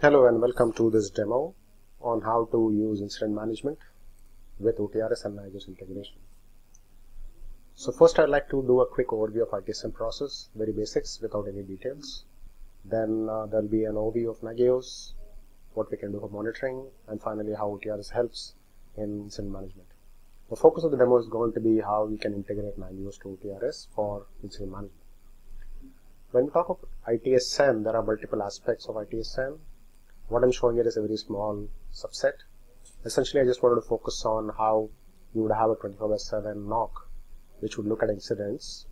Hello and welcome to this demo on how to use incident management with OTRS and Nagios integration. So first I'd like to do a quick overview of ITSM process, very basics without any details. Then uh, there'll be an overview of Nagios, what we can do for monitoring, and finally how OTRS helps in incident management. The focus of the demo is going to be how we can integrate Nagios to OTRS for incident management. When we talk of ITSM, there are multiple aspects of ITSM what I'm showing here is a very small subset. Essentially, I just wanted to focus on how you would have a 24 by 7 NOC, which would look at incidents.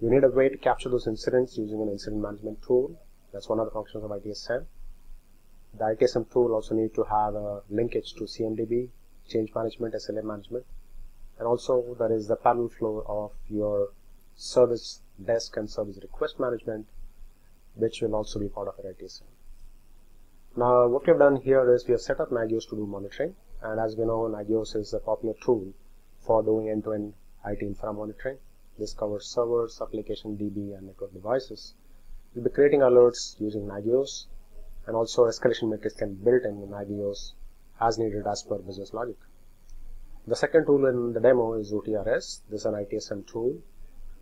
You need a way to capture those incidents using an incident management tool. That's one of the functions of ITSM. The ITSM tool also need to have a linkage to CMDB, change management, SLA management. And also there is the parallel flow of your service desk and service request management, which will also be part of your ITSM. Now what we have done here is we have set up Nagios to do monitoring and as we know Nagios is a popular tool for doing end-to-end IT infra monitoring. This covers servers, application DB and network devices. We'll be creating alerts using Nagios and also escalation metrics can be built in Nagios as needed as per business logic. The second tool in the demo is OTRS. This is an ITSM tool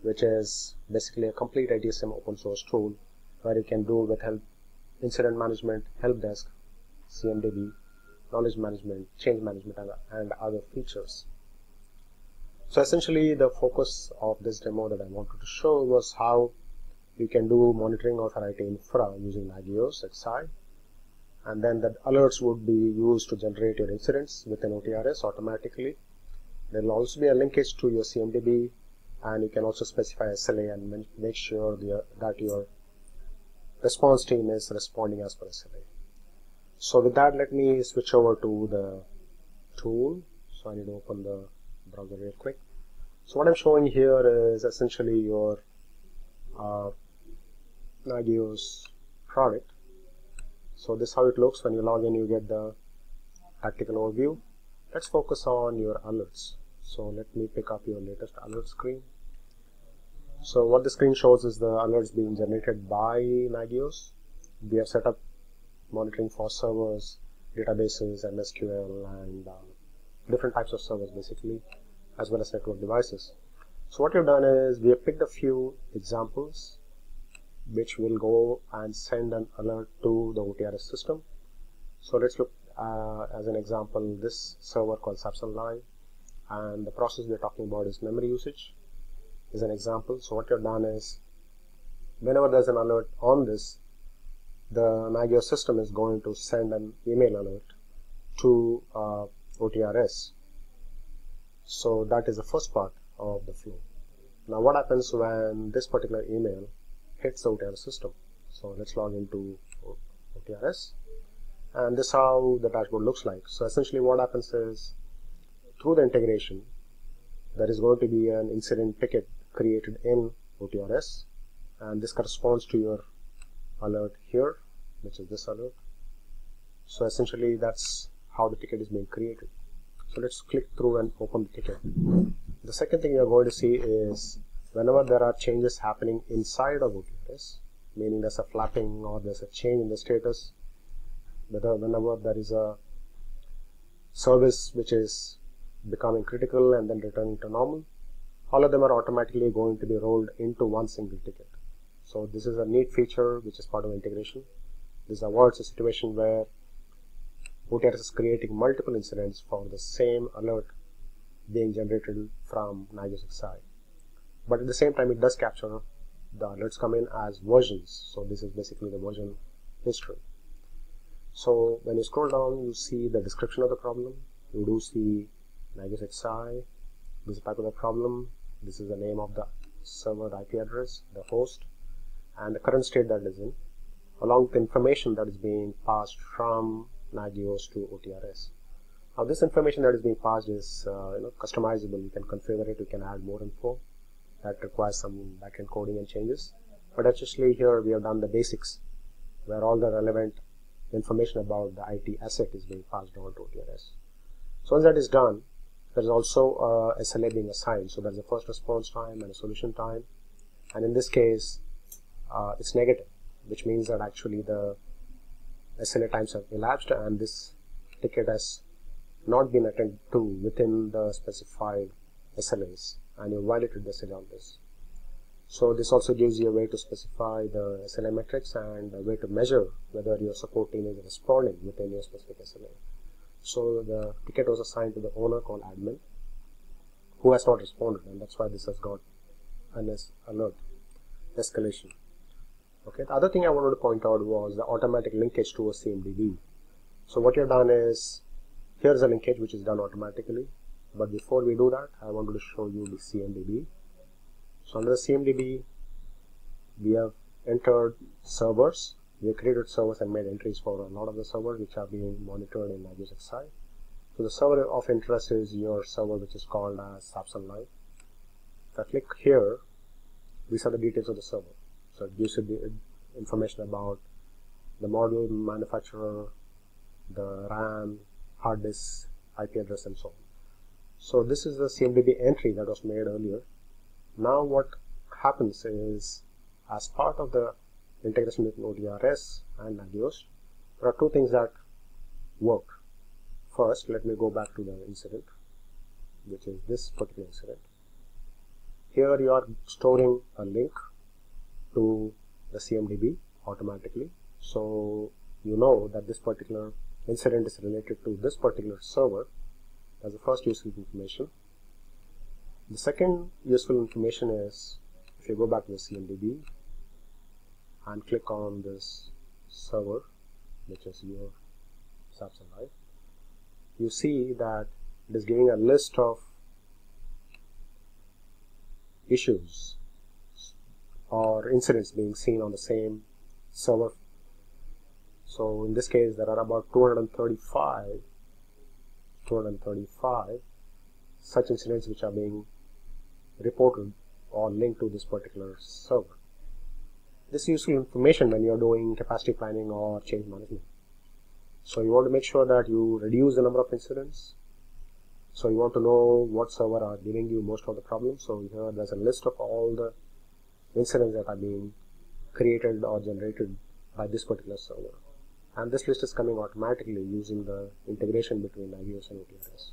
which is basically a complete ITSM open source tool where you can do with help incident management, help desk, CMDB, knowledge management, change management, and, other features. So essentially the focus of this demo that I wanted to show was how you can do monitoring of IT infra using Nagios XI and then the alerts would be used to generate your incidents within OTRS automatically. There will also be a linkage to your CMDB and you can also specify SLA and make sure that your response team is responding as per SLA. So with that, let me switch over to the tool. So I need to open the browser real quick. So what I'm showing here is essentially your uh, Nagios product. So this is how it looks when you log in. You get the tactical overview. Let's focus on your alerts. So let me pick up your latest alert screen. So what the screen shows is the alerts being generated by Nagios. We have set up monitoring for servers, databases, and SQL, and uh, different types of servers basically, as well as network devices. So what we've done is we have picked a few examples which will go and send an alert to the OTRS system. So let's look uh, as an example this server called Sapson Live and the process we're talking about is memory usage is an example. So what you've done is whenever there's an alert on this, the Nagios system is going to send an email alert to uh, OTRS. So that is the first part of the flow. Now what happens when this particular email hits the OTRS system? So let's log into OTRS and this is how the dashboard looks like. So essentially what happens is through the integration there is going to be an incident ticket created in OTRS and this corresponds to your alert here which is this alert. So essentially that's how the ticket is being created. So let's click through and open the ticket. The second thing you're going to see is whenever there are changes happening inside of OTRS meaning there's a flapping or there's a change in the status whether whenever there is a service which is becoming critical and then returning to normal all of them are automatically going to be rolled into one single ticket. So this is a neat feature which is part of integration. This avoids a situation where OTRS is creating multiple incidents for the same alert being generated from Nagios XI. But at the same time, it does capture the alerts come in as versions. So this is basically the version history. So when you scroll down, you see the description of the problem. You do see Nagios XI, this type of the problem, this is the name of the server IP address, the host, and the current state that is in, along with information that is being passed from Nagios to OTRS. Now this information that is being passed is uh, you know, customizable. You can configure it, you can add more info. That requires some backend coding and changes. But actually here we have done the basics where all the relevant information about the IT asset is being passed on to OTRS. So once that is done, there's also uh, SLA being assigned. So there's a first response time and a solution time. And in this case, uh, it's negative, which means that actually the SLA times have elapsed and this ticket has not been attended to within the specified SLAs and you violated the SLA on this. So this also gives you a way to specify the SLA metrics and a way to measure whether your support team is responding within your specific SLA. So the ticket was assigned to the owner called admin who has not responded and that's why this has got an alert escalation. Okay, the other thing I wanted to point out was the automatic linkage to a CMDB. So what you've done is, here's a linkage which is done automatically. But before we do that, I wanted to show you the CMDB. So under the CMDB, we have entered servers. We created servers and made entries for a lot of the servers which are being monitored in Nagios XI. So the server of interest is your server which is called as Sapson Live. If I click here, these are the details of the server. So it gives you the uh, information about the model, manufacturer, the RAM, hard disk, IP address, and so on. So this is the CMDB entry that was made earlier. Now what happens is, as part of the integration between OTRS and Nagios, there are two things that work. First, let me go back to the incident, which is this particular incident. Here you are storing a link to the CMDB automatically. So you know that this particular incident is related to this particular server as the first useful information. The second useful information is if you go back to the CMDB and click on this server which is your Sapson Live, you see that it is giving a list of issues or incidents being seen on the same server. So in this case, there are about 235, 235 such incidents which are being reported or linked to this particular server. This useful information when you're doing capacity planning or change management. So you want to make sure that you reduce the number of incidents. So you want to know what server are giving you most of the problems. So here there's a list of all the incidents that are being created or generated by this particular server. And this list is coming automatically using the integration between Nagios and OTRS.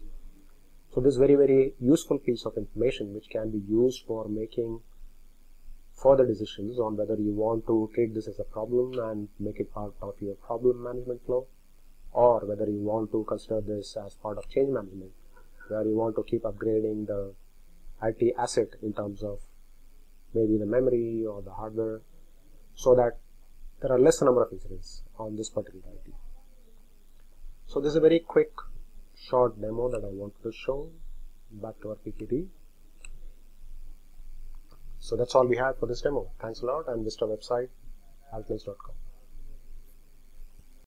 So this is very, very useful piece of information which can be used for making further decisions on whether you want to treat this as a problem and make it part of your problem management flow or whether you want to consider this as part of change management where you want to keep upgrading the IT asset in terms of maybe the memory or the hardware so that there are less number of incidents on this particular IT. So this is a very quick short demo that I wanted to show back to our PPT. So that's all we have for this demo. Thanks a lot and visit our website altnix.com.